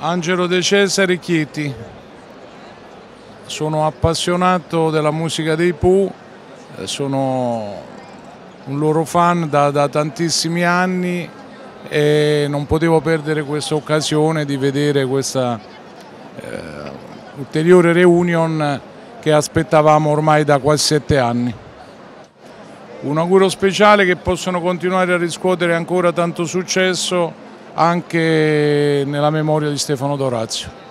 Angelo De Cesare Chieti, sono appassionato della musica dei Pooh, eh, sono un loro fan da, da tantissimi anni e non potevo perdere questa occasione di vedere questa eh, ulteriore reunion che aspettavamo ormai da quasi sette anni. Un auguro speciale che possano continuare a riscuotere ancora tanto successo anche nella memoria di Stefano Dorazio.